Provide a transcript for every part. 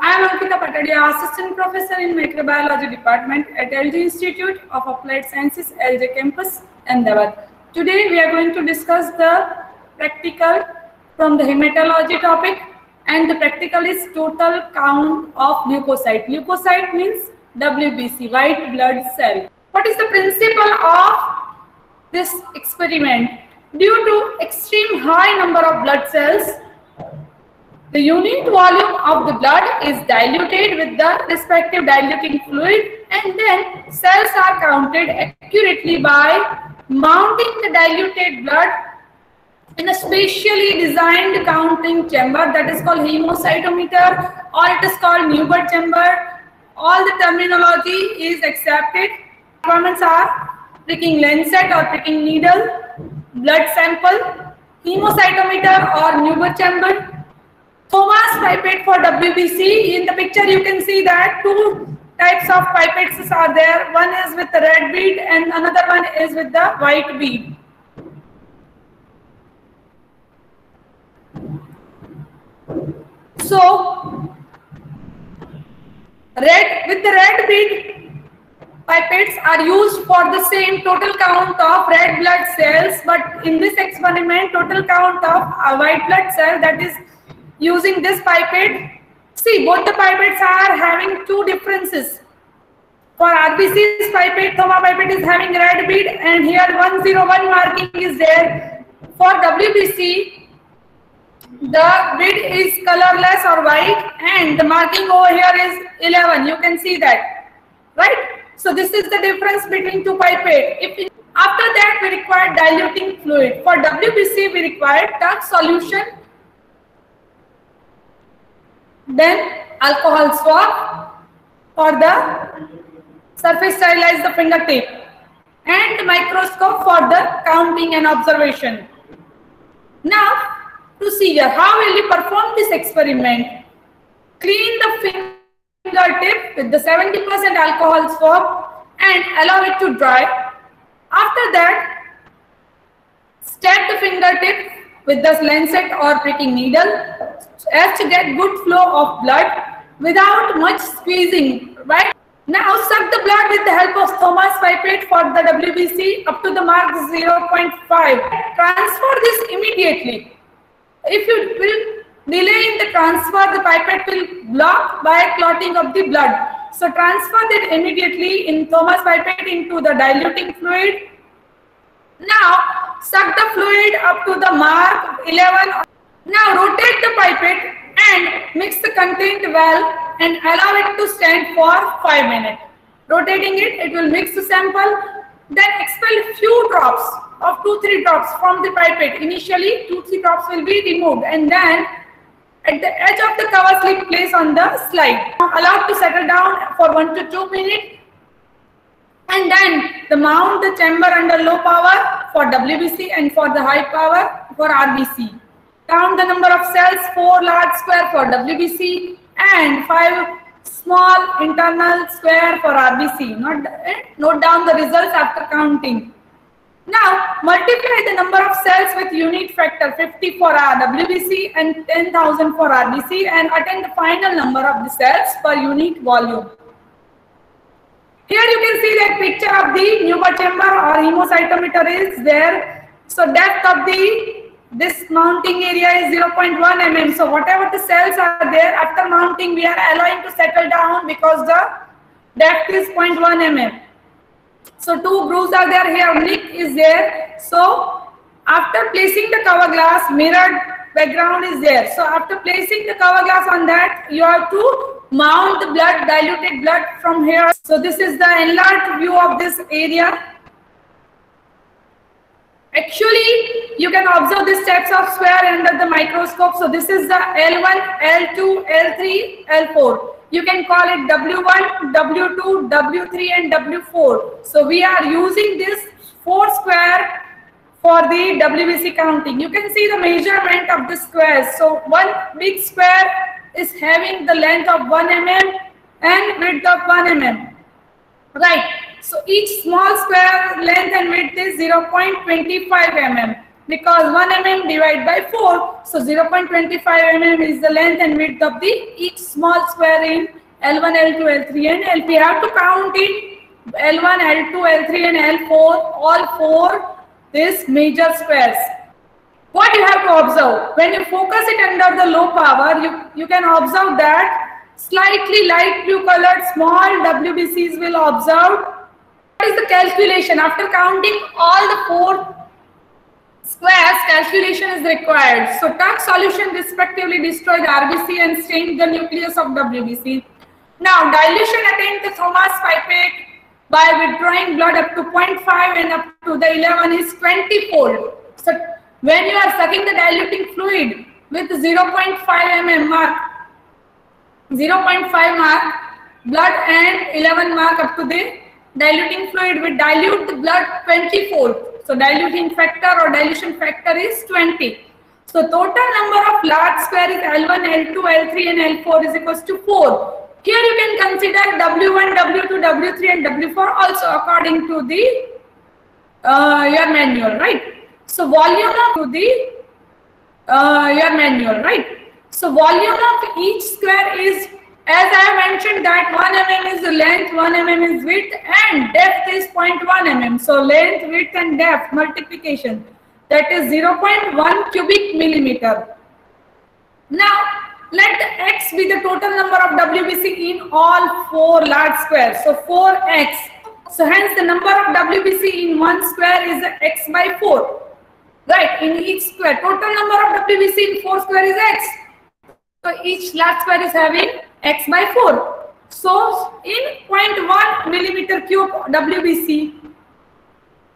I am Ankita Patadia, Assistant Professor in Microbiology Department at LJ Institute of Applied Sciences, LJ Campus, Ahmedabad. Today we are going to discuss the practical from the hematology topic and the practical is total count of leukocyte. Leukocyte means WBC, white blood cell. What is the principle of this experiment? Due to extreme high number of blood cells, the unit volume of the blood is diluted with the respective diluting fluid and then cells are counted accurately by mounting the diluted blood in a specially designed counting chamber that is called hemocytometer or it is called Neubauer chamber. All the terminology is accepted. Requirements are pricking lancet or pricking needle, blood sample, hemocytometer or Neubauer chamber, Thomas pipette for WBC. In the picture, you can see that two types of pipettes are there. One is with the red bead and another one is with the white bead. So, red with the red bead pipettes are used for the same total count of red blood cells, but in this experiment, total count of a white blood cell that is using this pipette. See, both the pipettes are having two differences. For RBC's pipette, Thoma pipette is having red bead and here 101 marking is there. For WBC, the bead is colorless or white and the marking over here is 11. You can see that, right? So this is the difference between two pipette. If after that we require diluting fluid. For WBC we require Turk solution then alcohol swab for the surface sterilize the fingertip and microscope for the counting and observation. Now procedure, how will you perform this experiment? Clean the fingertip with the 70% alcohol swab and allow it to dry. After that, stab the fingertip with the lancet or pricking needle as to get good flow of blood without much squeezing, right? Now suck the blood with the help of Thomas pipette for the WBC up to the mark 0.5. Transfer this immediately. If you will delay in the transfer, the pipette will block by clotting of the blood. So transfer that immediately in Thomas pipette into the diluting fluid. Now suck the fluid up to the mark 11. Now rotate the pipette and mix the contained well and allow it to stand for 5 minutes. Rotating it, it will mix the sample. Then expel few drops of 2-3 drops from the pipette. Initially 2-3 drops will be removed and then at the edge of the cover slip place on the slide. Allow to settle down for 1 to 2 minutes and then the mount the chamber under low power for WBC and for the high power for RBC. Count the number of cells, 4 large square for WBC and 5 small internal square for RBC. Note, eh, note down the results after counting. Now, multiply the number of cells with unit factor 50 for WBC and 10,000 for RBC and attain the final number of the cells per unit volume. Here you can see that picture of the chamber or hemocytometer is there. So depth of the this mounting area is 0.1 mm. So whatever the cells are there after mounting we are allowing to settle down because the depth is 0.1 mm. So two grooves are there here, nick is there. So after placing the cover glass, mirrored background is there. So after placing the cover glass on that, you have to mount the blood, diluted blood from here. So this is the enlarged view of this area. Actually, you can observe the steps of square under the microscope. So this is the L1, L2, L3, L4. You can call it W1, W2, W3 and W4. So we are using this four square for the WBC counting. You can see the measurement of the squares. So one big square is having the length of 1 mm and width of 1 mm. Right. So each small square length and width is 0.25 mm. because 1 mm divided by 4. So 0.25 mm is the length and width of the each small square in L1, L2, L3 and L. We have to count it L1, L2, L3 and L4, all four these major squares. What you have to observe, when you focus it under the low power, you, you can observe that slightly light blue colored small WBCs will observe. What is the calculation? After counting all the four squares, calculation is required. So Turk solution respectively destroy the RBC and stain the nucleus of WBC. Now dilution attained the Thomas pipette by withdrawing blood up to 0.5 and up to the 11 is 20 fold. So when you are sucking the diluting fluid with 0.5 mm mark, 0.5 mark blood and 11 mark up to the diluting fluid will dilute the blood 24. So diluting factor or dilution factor is 20. So total number of large square is L1, L2, L3 and L4 is equals to 4. Here you can consider W1, W2, W3 and W4 also according to the uh, your manual, right? So volume of the uh, your manual, right? So volume of each square is as I mentioned that 1 mm is the length, 1 mm is width and depth is 0.1 mm. So length, width and depth multiplication that is 0.1 cubic millimeter. Now let x be the total number of WBC in all four large squares. So 4x. So hence the number of WBC in one square is x by 4. Right, in each square. Total number of WBC in 4 square is x. So each large square is having x by 4. So in 0.1 millimeter cube WBC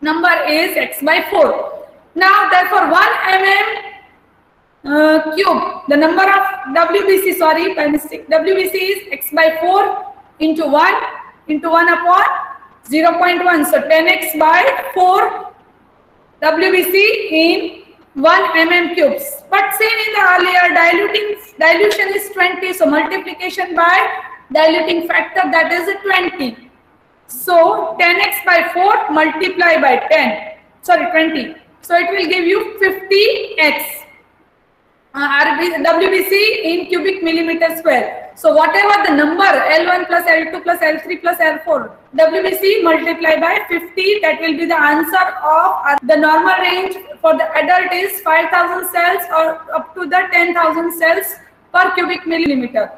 number is x by 4. Now therefore 1 mm uh, cube. The number of WBC, sorry, by mistake. WBC is x by 4 into 1 into 1 upon 0 0.1. So 10x by 4 WBC in 1 mm cubes. But seen in the earlier diluting dilution is 20. So multiplication by diluting factor that is 20. So 10x by 4 multiply by 10. Sorry, 20. So it will give you 50x uh, WBC in cubic millimeter square. So whatever the number L1 plus L2 plus L3 plus L4 WBC multiply by 50 that will be the answer of uh, the normal range for the adult is 5000 cells or up to the 10000 cells per cubic millimeter.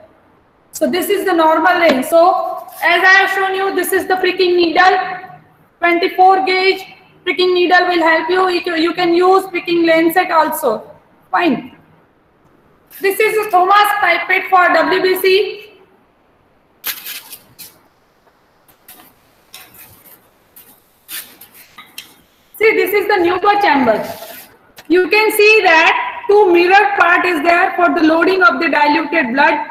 So this is the normal range. So as I have shown you this is the pricking needle 24 gauge pricking needle will help you. You can use pricking lancet also. Fine. This is Thomas pipette for WBC. See, this is the Neubauer chamber. You can see that two mirror part is there for the loading of the diluted blood.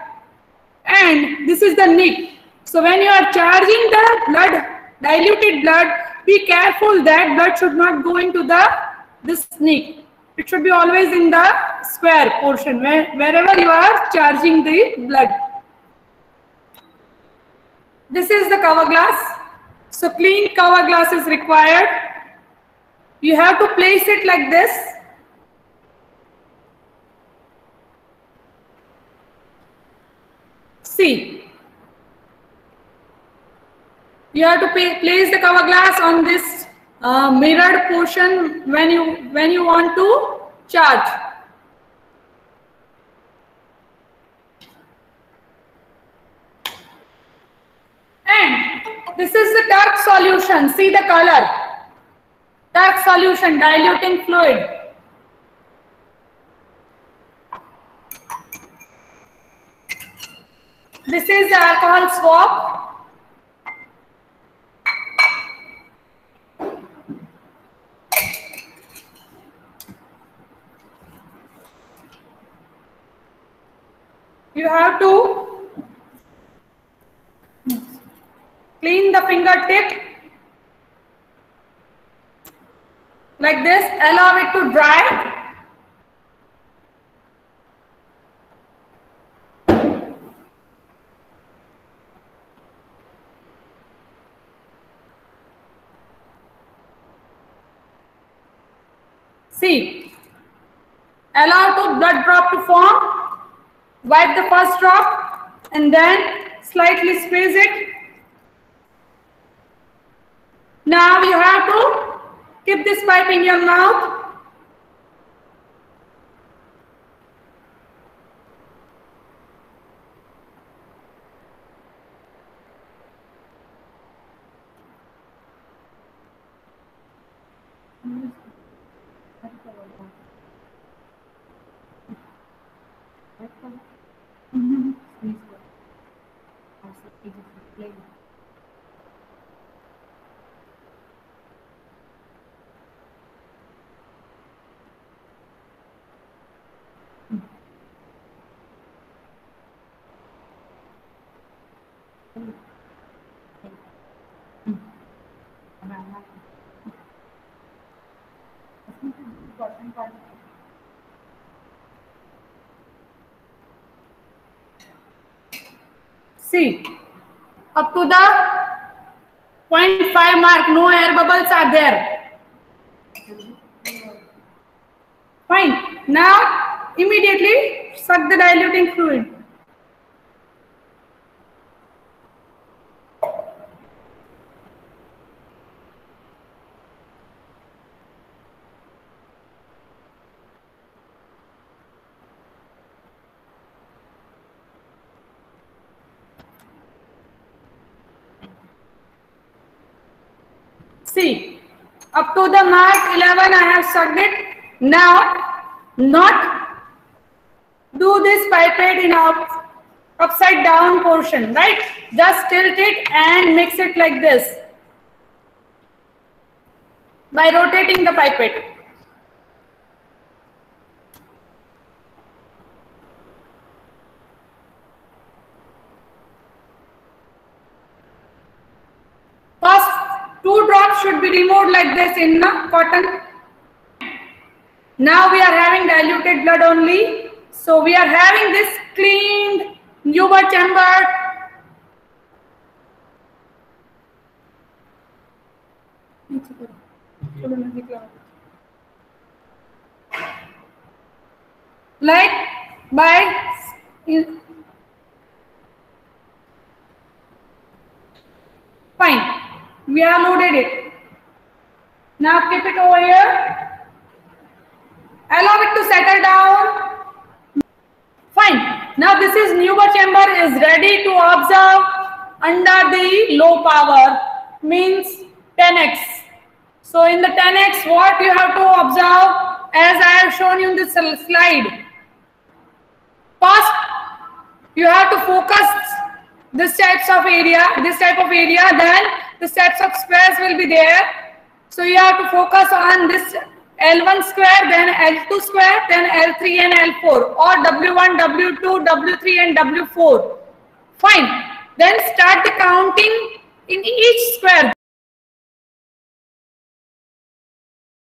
And this is the nick. So when you are charging the blood, diluted blood, be careful that blood should not go into the this nick. It should be always in the square portion where, wherever you are charging the blood. This is the cover glass. So clean cover glass is required. You have to place it like this. See. You have to pay, place the cover glass on this uh, mirrored portion when you when you want to charge. And this is the Turk solution. See the color. Turk solution, diluting fluid. This is the alcohol swab. You have to clean the fingertip like this. Allow it to dry. See, allow to blood drop to form, wipe the first drop and then slightly squeeze it. Now you have to keep this pipe in your mouth. See up to the five mark no air bubbles are there fine now immediately suck the diluting fluid See, up to the mark 11 I have solved it. Now, not do this pipette in up, upside down portion, right? Just tilt it and mix it like this by rotating the pipette. In the cotton. Now we are having diluted blood only. So we are having this cleaned Neubauer chamber. Like by Fine. We are loaded it. Now keep it over here. Allow it to settle down. Fine. Now this is Neubauer chamber is ready to observe under the low power means 10x. So in the 10x what you have to observe as I have shown you in this slide. First you have to focus this types of area, this type of area, then the sets of squares will be there. So you have to focus on this L1 square, then L2 square, then L3 and L4 or W1, W2, W3 and W4. Fine. Then start the counting in each square.